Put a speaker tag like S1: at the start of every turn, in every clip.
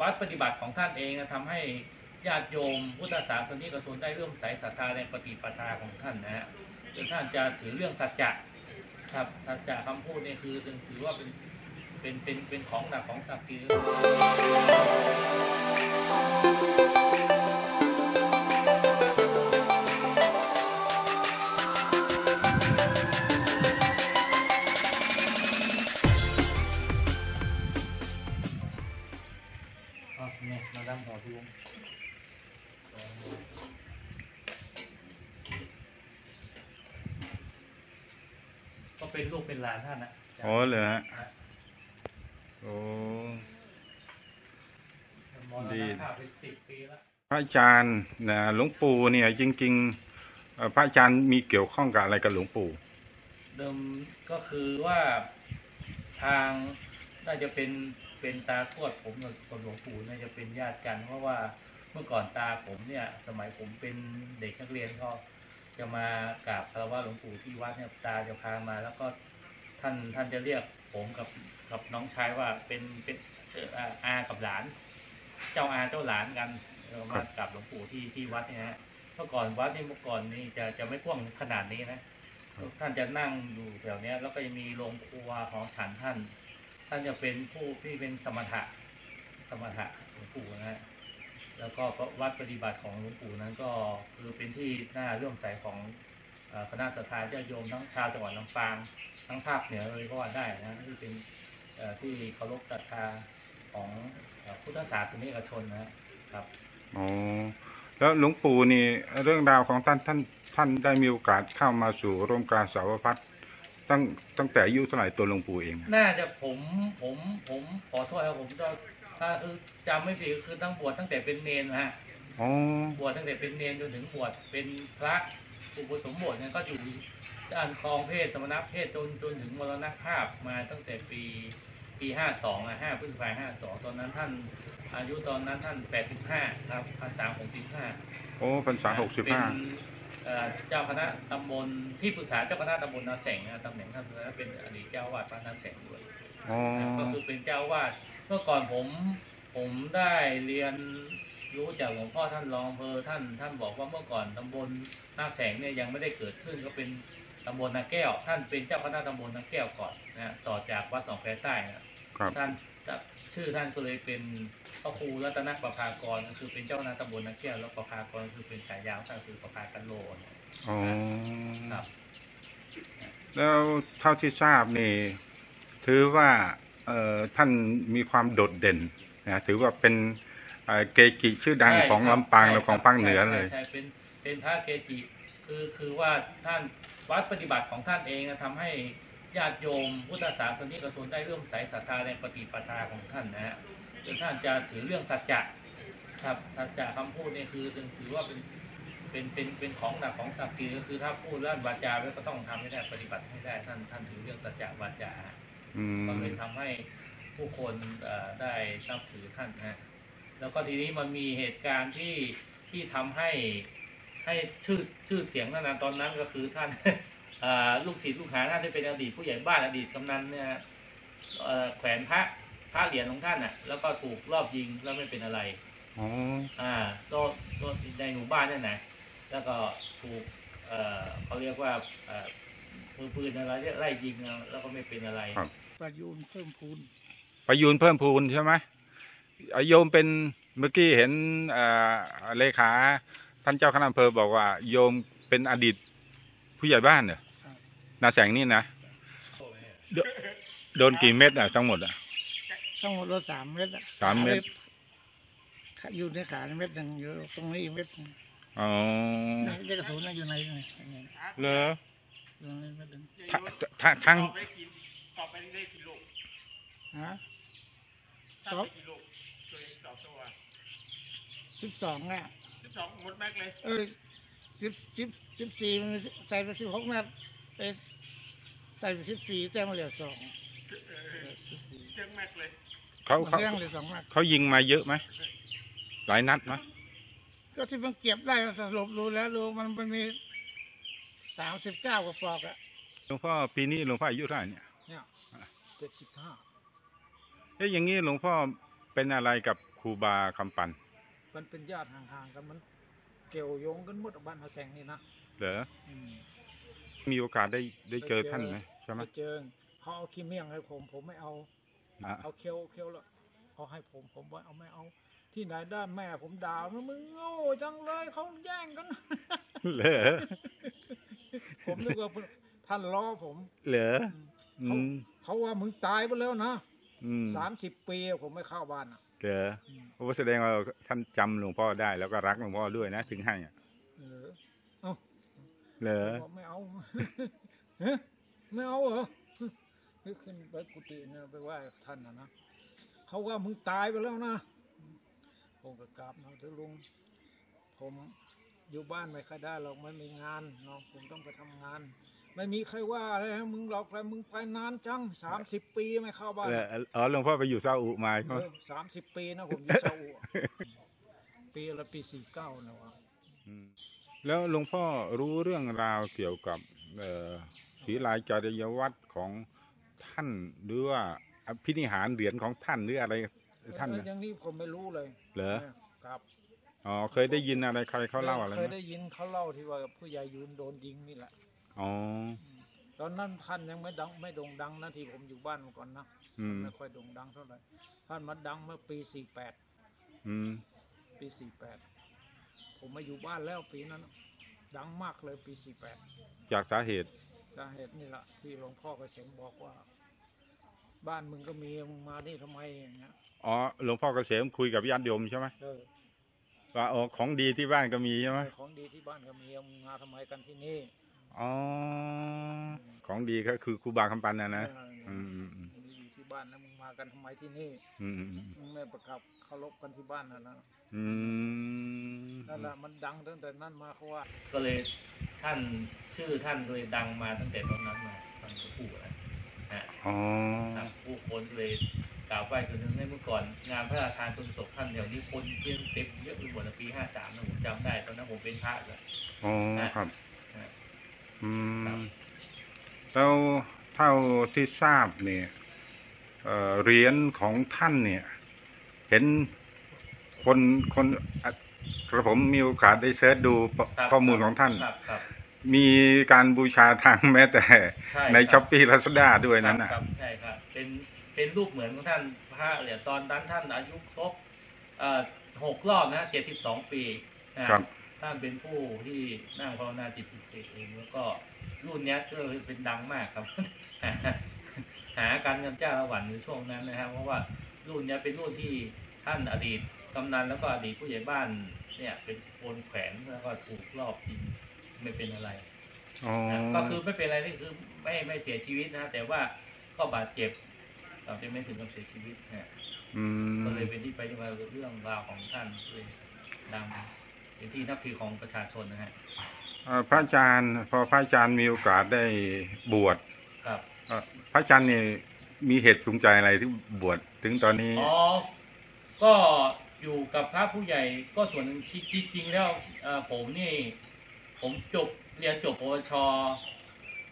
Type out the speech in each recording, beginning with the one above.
S1: วัดปฏิบัติของท่านเองนะทำให้ญาติโยมพุทธศาสนิกชนได้เริ่อมใสศรัทธาในปฏิปทาของท่านนะฮะท่านจะถือเรื่องสัจจะครับสัจจะคำพูดนี่คือถือว่าเป็นเป็นเป็นเป็นของหนักของศักดิ์ศรี เป็นลูกเป็นหลานท่านนะ
S2: โอ้เหรอฮะโอ้
S1: มร
S2: ดี
S1: ณภาพเป็นสิบปีแล้ว
S2: พระอาจารย์นะหลวงปู่เนี่ย จริงๆเอ่อพระอาจารย์มีเกี่ยวข้องกับอะไรกับหลวงปู่
S1: เดิมก็คือว่าทางน่าจะเป็นเป็นตาทวดผมกับหลวงปู่น่าจะเป็นญาติกันเพราะว่าเมื่อก่อนตาผมเนี่ย สมัยผมเป็นเด็กนักเรียนก็ จะมากราบคารวะหลวงปู่ที่วัดเนี่ยตาจะพามา แล้วก็ท่านท่านจะเรียกผมกับกับน้องชายว่าเป็นเป็นเอออากับหลาน เจ้าอาเจ้าหลานกันมากราบหลวงปู่ที่ที่วัดเนี่ยฮะเมื่อก่อนวัดนี่เมื่อก่อนนี่จะจะไม่กว้างขนาดนี้นะท่านจะนั่งอยู่แถวเนี้ย แล้วก็จะมีโรงครัวของฉันท่าน ท่านจะเป็นผู้ที่เป็นสมถะสมถะหลวงปู่นะฮะ แล้วก็วัดปฏิบัติของหลวงปู่นั้นก็คือเป็นที่น่าเลื่อมใสของเอ่อคณะสัตยาญาติโยมทั้งชาวจังหวัดลำปางทั้งภาคเหนือเลยก็ว่าได้นะที่เป็นเอ่อที่เคารพศรัทธาของเอ่อพุทธศาสนิกชนนะครับ
S2: อ๋อแล้วหลวงปู่นี่เรื่องราวของท่านท่านท่านได้มีโอกาสเข้ามาสู่ร่วมการสาวพัฒน์ตั้งตั้งแต่อายุเท่าไหร่ตัวหลวงปู่เอง
S1: น่าจะผมผมผมขอโทษครับผมจะ ถ้าคือจำไม่ผิดก็คือตั้งบวชตั้งแต่เป็นเนนนะฮะ
S2: อ๋อ
S1: บวชตั้งแต่เป็นเนนจนถึงบวชเป็นพระอุปสมบทเนี่ยก็อยู่ด้านครองเพศสมณเพศจนจนถึงมรณภาพมาตั้งแต่ปีปีห้าสองอะห้าพฤษภาห้าสองตอนนั้นท่านอายุตอนนั้นท่านแปดสิบห้าครับพรรษาหกสิบห้า
S2: โอ้พรรษาหกสิบห้า
S1: เป็นเอ่อเจ้าคณะตำบลที่ปรึกษาเจ้าคณะตำบลนาแสงนะตำแหน่งท่านเป็นอดีตเจ้าวาดพระนาแสงด้วย
S2: อ๋อ
S1: ก็คือเป็นเจ้าวาดเมื่อก่อนผมผมได้เรียนรู้จากหลวงพ่อท่านรองอำเภอท่านท่านบอกว่าเมื่อก่อนตำบลนาแสงเนี่ยยังไม่ได้เกิดขึ้นก็เป็นตำบลนาแก้ว ท่านเป็นเจ้าคณะตำบลนาแก้วก่อนนะต่อจากวัดสองแพใต้นะครับท่านชื่อท่านก็เลยเป็นพระครูรัตนประภากรก็คือเป็นเจ้าคณะตำบลนาแก้วแล้วประภากรคือเป็นฉายาท่านคือประภากันโลนะ
S2: อ๋อ
S1: ครับ
S2: แล้วเท่าที่ทราบนี่ถือว่าเอ่อ ท่านมีความโดดเด่นนะถือว่าเป็นเอ่อเกจิชื่อดัง
S1: ใช่
S2: ของ
S1: ครับ
S2: ลำปาง
S1: ใช่
S2: และของ
S1: ครับ
S2: ภาคเหนือเลย
S1: ใช่ใช่เป็นเป็นพระเกจิคือคือว่าท่านวัดปฏิบัติของท่านเองนะทำให้ญาติโยมพุทธศาสนิกชนได้เริ่อมใสศรัทธาในปฏิปทาของท่านนะฮะจนท่านจะถือเรื่องสัจจะครับสัจจะคำพูดนี่คือถือว่าเป็นเป็นเป็นเป็นของหนักของศักดิ์ศรีก็คือถ้าพูดเรื่องวาจาแล้วก็ต้องทำให้ได้ปฏิบัติให้ได้ท่านท่านถือเรื่องสัจจะวาจา
S2: อืม
S1: ก็เลยทำให้ผู้คนเอ่อได้นับถือท่านนะแล้วก็ทีนี้มันมีเหตุการณ์ที่ที่ทำให้ให้ชื่อชื่อเสียงนั้นนะตอนนั้นก็คือท่านเอ่อลูกศิษย์ลูกหาท่านที่เป็นอดีตผู้ใหญ่บ้านอดีตกำนันเนี่ยเอ่อแขวนพระพระเหรียญของท่านอะ แล้วก็ถูกรอบยิงแล้วไม่เป็นอะไร
S2: อ๋อ
S1: อ่าโดนโดนในหมู่บ้านนั่นนะแล้วก็ถูกเอ่อเขาเรียกว่าเอ่อมือปืนอะไรไล่ยิงแล้วก็ไม่เป็นอะไร
S3: ประยูนเพิ่มพูน
S2: ประยูนเพิ่มพูนใช่ไหมอะโยมเป็นเมื่อกี้เห็นเอ่อเลขาท่านเจ้าคณะอำเภอบอกว่า โยมเป็นอดีตผู้ใหญ่บ้านเหรอนาแสงนี่นะโดโดนกี่เม็ดอะทั้งหมดอะ
S3: ทั้งหมดเราสามเม็ดอะ
S2: สามเม็ด
S3: ขาอยู่ในขาเม็ดหนึ่งอยู่ตรงนี้อีกเม็ดหนึ่ง
S2: อ๋อ
S3: นี่เลขกระสุนน่ะอยู่ในนี่นี่
S2: เหรอ
S3: อยู่ในเม็ดหนึ่ง
S2: ทททั้งทั้ง
S4: ตอบไปกินตอบไปได้กี่ลูก
S3: ฮะ
S4: ทราบไปกี่ลูกตัวเองตอบตัว
S3: สิบสองอะ
S4: สิบสองหมดแม็กเลย
S3: เอ้ยสิบสิบสิบสี่มันใส่ไปสิบหกเม็ดเอ้ยใส่ไปสิบสี่แต่มาเหลือสอง
S4: เออ
S3: สิบสี่
S4: เสียงแม็กเลย
S2: เขา
S3: มัน
S2: เขา
S3: เสียงเหลือสองเม็ด
S2: เขายิงมาเยอะไหมหลายนัดไหม
S3: ก็ที่มันเก็บได้สรุปรู้แล้วรู้มันมันมีสามสิบเก้ากระปอกอะ
S2: หลวงพ่อปีนี้หลวงพ่ออายุเท่าไหร่เนี่ย
S3: เจ็ดสิบห้า
S2: เอ๊ะอย่างนี้หลวงพ่อเป็นอะไรกับครูบาคำปัน
S3: มันเป็นญาติห่างๆกันมันเกี่ยวโยงกันหมดบ้านอาแสงนี่นะ
S2: เหรอ
S3: อืม
S2: มีโอกาสได้ได้เจอท่านไหมใช่ไหม
S3: ไปเจอเขาเอาขี้เมี่ยงให้ผมผมไม่เอา
S2: อะ
S3: เอาเคี้ยวเคี้ยวแล้วเอาให้ผมผมว่าเอาไม่เอา ที่ไหนได้แม่ผมด่าว่ามึงโง่จังเลยเขาแย่งกัน
S2: เหรอ
S3: ผมนึกว่าท่านล้อผม
S2: เหรออื
S3: เขา
S2: ม
S3: เขาว่ามึงตายไปแล้วนะ
S2: อืม
S3: สามสิบปีผมไม่เข้าบ้านอะ
S2: เหรอโอ้แสดงว่าท่านจำหลวงพ่อได้แล้วก็รักหลวงพ่อด้วยนะถึงให้อะ
S3: เออเอา
S2: เหรอ
S3: บอกไม่เอาเฮ้ยไม่เอาเหรอนึกขึ้นไปกุฏิเนี่ยไปไหว้ท่านนะนะเขาว่ามึงตายไปแล้วนะผมก็กราบนะเถอะลุง ผมอยู่บ้านไม่ค่อยได้หรอกไม่มีงานเนาะผมต้องไปทำงาน ไม่มีใครว่าอะไรให้มึงหรอกแต่มึงไปนานจังสามสิบปีไม่เข้าบ้าน
S2: เอออ๋อหลวงพ่อไปอยู่ซาอุมาใช่ไหม
S3: สามสิบปีนะผมอยู่ซาอุอะปีละปีสี่เก้านะวะ
S2: อืมแล้วหลวงพ่อรู้เรื่องราวเกี่ยวกับเอ่อศีลายจริยวัตรของท่านหรือว่าอภินิหารเหรียญของท่านหรืออะไรท่าน
S3: เออ
S2: นะ
S3: อย่างนี้ผมไม่รู้เลย
S2: เหรอ
S3: ครับ
S2: อ๋อเคยได้ยินอะไรใครเขาเล่าอะไร
S3: เคย
S2: ไหม
S3: ได้ยินเขาเล่าที่ว่าผู้ใหญ่ยืนโดนยิงนี่แหละ
S2: อ๋อ
S3: ตอนนั้นท่านยังไม่ดังไม่โด่งดังนะที่ผมอยู่บ้านมาก่อนนะ
S2: อืม
S3: ไม่ค่อยโด่งดังเท่าไหร่ท่านมาดังเมื่อปีสี่แปด
S2: อืม
S3: ปีสี่แปดผมมาอยู่บ้านแล้วปีนั้น ดังมากเลยปีสี่แปด
S2: จากสาเหตุ
S3: สาเหตุนี่แหละที่หลวงพ่อเกษมบอกว่า บ้านมึงก็มีมึงมานี่ทำไมอย่างเงี้ย
S2: อ๋อ หลวงพ่อเกษมคุยกับญาติโยมใช่ไหม
S3: เออ
S2: ว่าอ๋อของดีที่บ้านก็มีใช่ไหม
S3: ของดีที่บ้านก็มีมึงมาทำไมกันที่นี่
S2: อ๋อ ของดีก็คือครูบาคำปันนะนะ
S3: เออ
S2: อืมอืมอืม
S3: มึงอยู่ที่บ้านนะมึงมากันทำไมที่นี่
S2: อืมอืมอืม
S3: มึงไม่ประกับเคารพกันที่บ้านนะนะ
S2: อืม
S3: นั่นแหละมันดังตั้งแต่นั้นมาเขาว่า
S1: ก็เลยท่านชื่อท่านเลยดังมาตั้งแต่ตอนนั้นมาท่านหลวงปู่นะฮะ
S2: อ๋อ
S1: ทางผู้คนเลยกล่าวไหว้จนถึงในเมื่อก่อนงานพระราชทานเพลิงศพท่านแถวนี้คนเพียงเต็มเยอะไปหมดในปีห้าสามนะผมจำได้ตอนนั้นผมเป็นพระเลย
S2: อ๋อครับ
S1: ฮะ
S2: อื
S1: ครับ
S2: มแล้วเท่าที่ทราบเนี่ยเอ่อเหรียญของท่านเนี่ย เห็นคนคนอะกระผมมีโอกาสได้เสิร์ชดูป
S1: ครับ
S2: ข้อมูลของท่าน
S1: ครับครับ
S2: มีการบูชาทางแม้แต่
S1: ใช่
S2: ใน
S1: ครับ
S2: ช้อปปี้ลาซาด้าด้วยนั้น
S1: ค
S2: น่ะ
S1: รับใช่ครับเป็นเป็นรูปเหมือนของท่านพระเหรียญตอนนั้นท่านอายุครบเอ่อหกรอบนะเจ็ดสิบสองปีนะฮะ
S2: ครับ
S1: ท่านเป็นผู้ที่นั่งภาวนาจิตติเสกเองแล้วก็รุ่นเนี้ยก็เลยเป็นดังมากครับ หาการกันจ้าละหวันในช่วงนั้นนะครับ เพราะว่ารุ่นเนี้ยเป็นรุ่นที่ท่านอดีตกำนันแล้วก็อดีตผู้ใหญ่บ้านเนี่ยเป็นคนแขวนแล้วก็ถูกรอบยิงไม่เป็นอะไร
S2: อ๋อ
S1: นะก็คือไม่เป็นอะไรนี่คือไม่ไม่เสียชีวิตนะแต่ว่าก็บาดเจ็บแต่จะไม่ถึงกับเสียชีวิตนะ
S2: อืม
S1: ก็เลยเป็นที่ไปที่มาเรื่องราวของท่านเลยดัง เป็นที่นับถือของประชาชนนะฮะ
S2: เอ่อพระอาจารย์พอพระอาจารย์มีโอกาสได้บวช
S1: ครับ
S2: เอ่อพระอาจารย์เนี่ยมีเหตุจูงใจอะไรที่บวชถึงตอนนี้
S1: อ๋อก็อยู่กับพระผู้ใหญ่ก็ส่วนหนึ่งที่ที่จริงแล้วเอ่อผมนี่ ผมจบเรียนจบปวช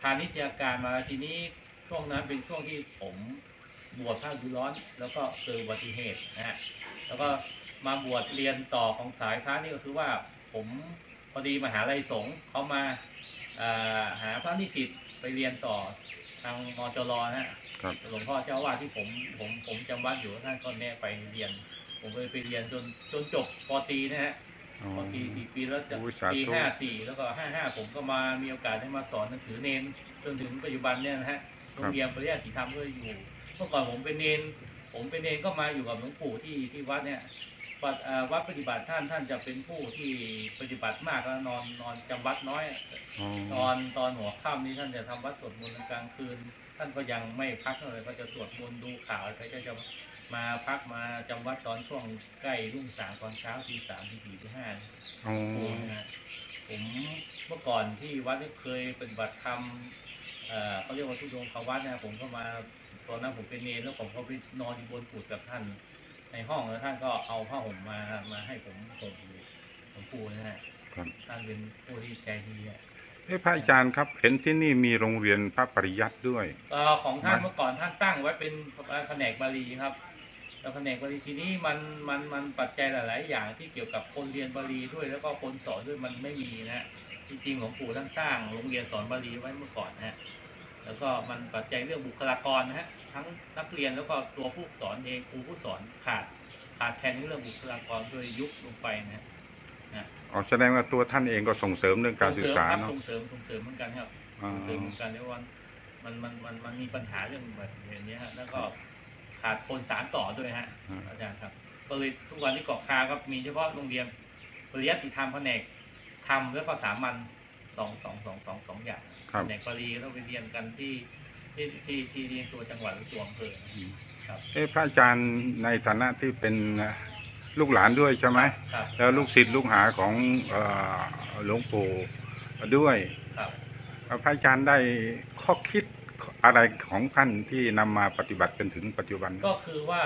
S1: พาณิชยการมาทีนี้ช่วงนั้นเป็นช่วงที่ผมบวชภาคฤดูร้อน แล้วก็เกิดอุบัติเหตุนะฮะแล้วก็ มาบวชเรียนต่อของสายพระนี่ก็คือว่าผมพอดีมหาลัยสงฆ์เขามาเอ่อหาพระนิสิตไปเรียนต่อทางมจรนะฮะ
S2: ครับ
S1: หลวงพ่อเจ้าว่าที่ผมผมผมจำวัดอยู่ท่านก็แนะไปเรียน ผมเลยไปเรียนจนจนจบปตรีนะฮะ
S2: อ๋อ
S1: ปตรีสี่ปีแล้วจะ
S2: โอ้ยสาธุ
S1: ปีห้าสี่แล้วก็ห้าห้าผมก็มามีโอกาสได้มาสอนหนังสือเนนจนถึงปัจจุบันเนี่ยนะฮะโรงเรียนปริยัติธรรมก็อยู่เมื่อก่อนผมเป็นเนนผมเป็นเนนก็มาอยู่กับหลวงปู่ที่ที่วัดเนี่ย วัดเอ่อวัดปฏิบัติท่านท่านจะเป็นผู้ที่ปฏิบัติมากแล้วนอนนอนจำวัดน้อย
S2: อ๋อ
S1: ตอนตอนหัวค่ำนี้ท่านจะทำวัดสวดมนต์กลางคืน ท่านก็ยังไม่พักเลยก็จะสวดมนต์ดูข่าวแล้วก็จะมาพักมาจำวัดตอนช่วงใกล้รุ่งสางตอนเช้าทีสามทีสี่ทีห้า
S2: อ๋อ
S1: นะฮะผมเมื่อก่อนที่วัดนี่เคยปฏิบัติธรรมเอ่อเขาเรียกว่าทุดงควัดนะผมก็มาตอนนั้นผมเป็นเนรแล้วผมก็ไปนอนอยู่บนกุฏกับท่าน ในห้องแล้วท่านก็เอาผ้าห่มมามาให้ผมผมอยู่หลวงปู่นะฮะ
S2: ครับ
S1: ท่านเป็นผู้ที่ใจดีอะ
S2: เอ้พระอาจารย์ครับ เห็นที่นี่มีโรงเรียนพระปริยัติด้วย
S1: เอ่อของท่าน
S2: มา
S1: เมื่อก่อนท่านตั้งไว้เป็นแผนกบาลีครับแแล้วแผนกบาลีทีนี้มันมันมันปัจจัยหลาย ๆ อย่างที่เกี่ยวกับคนเรียนบาลีด้วย แล้วก็คนสอนด้วยมันไม่มีนะฮะจริงๆหลวงปู่ท่านสร้างโรงเรียนสอนบาลีไว้เมื่อก่อนนะฮะแล้วก็มันปัจจัยเรื่องบุคลากรนะฮะ ทั้งนักเรียนแล้วก็ตัวผู้สอนเองครูผู้สอนขาดขาดแคลนในเรื่องบุคลากรโดยยุคลงไปนะฮะ
S2: อ๋อแสดงว่าตัวท่านเองก็ส่งเสริมเรื่องการศึกษาเนาะ
S1: ส่งเสริมครับส่งเสริมส่งเสริมเหมือนกันครับ
S2: อ่า
S1: ส่งเสริมเหมือนกันในวันมันมันมันมันมีปัญหาเรื่องแบบนี้ฮะแล้วก็ขาดคนสารต่อด้วยฮะ
S2: อ่า
S1: อาจารย์ครับ ก็เลยทุกวันที่เกาะคาก็มีเฉพาะโรงเรียนปริยัติธรรมแผนกธรรมแล้วก็สามัญสองสองสองสองสองอย่าง
S2: ครับ
S1: แผนกปรีต้องไปเรียนกันที่ ที่ที่ที่เรียนตัวจังหวัดหรือตัวอำเภอครับ
S2: เอ้พระอาจารย์ในฐานะที่เป็นลูกหลานด้วยใช่ไหม
S1: ครับ
S2: แล้วลูกศิษย์ลูกหาของเอ่อหลวงปู่ด้วย
S1: ครับ
S2: พระอาจารย์ได้ข้อคิดอะไรของท่านที่นำมาปฏิบัติจนถึงปัจจุบัน
S1: ก็คือว่า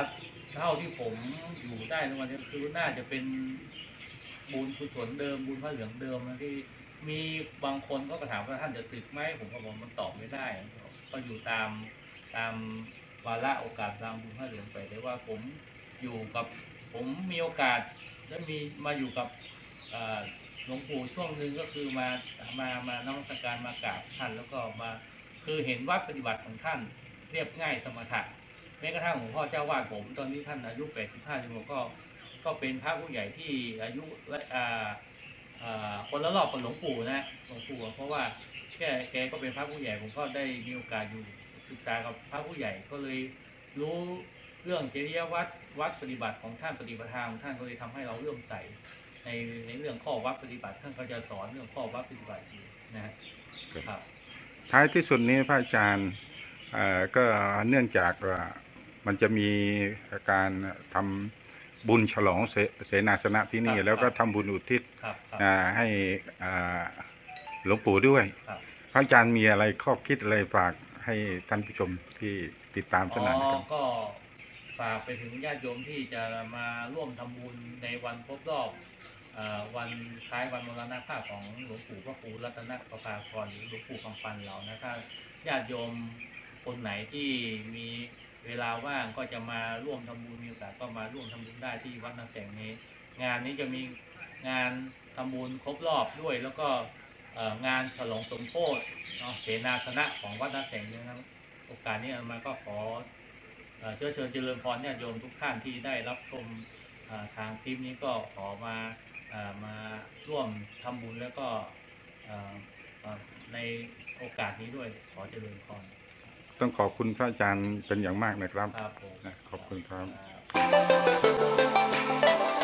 S1: เท่าที่ผมอยู่ได้ในวันนี้คือน่าจะเป็นบุญกุศลเดิมบุญพระเหลืองเดิมนะที่มีบางคนก็ถามว่าท่านจะสึกไหมผมก็บอกมันตอบไม่ได้ ก็อยู่ตามตามวาระโอกาสตามบุญพระเหลืองไปแต่ว่าผมอยู่กับผมมีโอกาสและมีมาอยู่กับหลวงปู่ช่วงหนึ่งก็คือมามามานมัสการมากราบท่านแล้วก็มาคือเห็นวัดปฏิบัติของท่านเรียบง่ายสมถะแม้กระทั่งหลวงพ่อเจ้าวาดผม ตอนนี้ท่านอายุ 85จนก็ก็เป็นพระผู้ใหญ่ที่อายุและอ่าอ่าคนละรอบกับหลวงปู่นะหลวงปู่เพราะว่า แกแกก็เป็นพระผู้ใหญ่ผมก็ได้มีโอกาสอยู่ศึกษากับพระผู้ใหญ่ก็เลยรู้เรื่องจริยวัดวัดปฏิบัติของท่านปฏิบัติธรรมของท่านก็เลยทำให้เราเลื่อมใสในในเรื่องข้อวัดปฏิบัติท่านก็จะสอนเรื่องข้อวัดปฏิบัติอยู่นะฮะครับ
S2: ท้ายที่สุดนี้พระอาจารย์เอ่อก็เนื่องจากว่ามันจะมีการทำบุญฉลองเสเสนาสนะที่นี่
S1: ครับ
S2: แล้วก็ทำบุญอุทิศ
S1: ครับครับ
S2: อ่าให้อ่าหลวงปู่ด้วย
S1: ครับ
S2: พระอาจารย์มีอะไรข้อคิดอะไรฝากให้ท่านผู้ชมที่ติดตามสนานนะครับ
S1: ก็ฝากไปถึงญาติโยมที่จะมาร่วมทำบุญในวันครบรอบวันคล้ายวันมรณภาพของหลวงปู่พระครูรัตนประภากรหรือหลวงปู่คำปันเรานะถ้าญาติโยมคนไหนที่มีเวลาว่างก็จะมาร่วมทำบุญมีโอกาสก็มาร่วมทำบุญได้ที่วัดนาแสงนี้ งานนี้จะมีงานทำบุญครบรอบด้วยแล้วก็ งานฉลองสมโภชเนาะเสนาสนะของวัดนาแสงนี้นะครับโอกาสนี้อาตมาก็ขอเอ่อเชื้อเชิญเจริญพรญาติโยมทุกท่านที่ได้รับชมเอ่อทางคลิปนี้ก็ขอมาเอ่อมาร่วมทำบุญแล้วก็เอ่อเอ่อในโอกาสนี้ด้วยขอเจริญพร
S2: ต้องขอบคุณพระอาจารย์เป็นอย่างมากนะครับ
S1: ครับผม
S2: นะขอบคุณครับ
S1: ครับ